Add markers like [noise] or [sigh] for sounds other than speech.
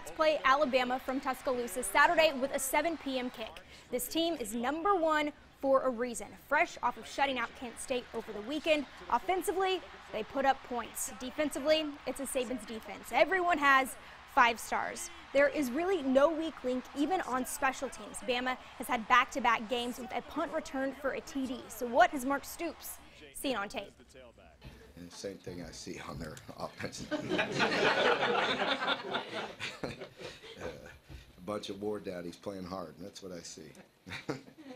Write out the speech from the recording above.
Cats play Alabama from Tuscaloosa Saturday with a 7 p.m. kick. This team is number one for a reason. Fresh off of shutting out Kent State over the weekend. Offensively, they put up points. Defensively, it's a Saban's defense. Everyone has five stars. There is really no weak link even on special teams. Bama has had back-to-back games with a punt return for a TD. So what has Mark Stoops seen on tape? And the same thing I see on their offensive. [laughs] a bunch of war daddies playing hard, and that's what I see. [laughs]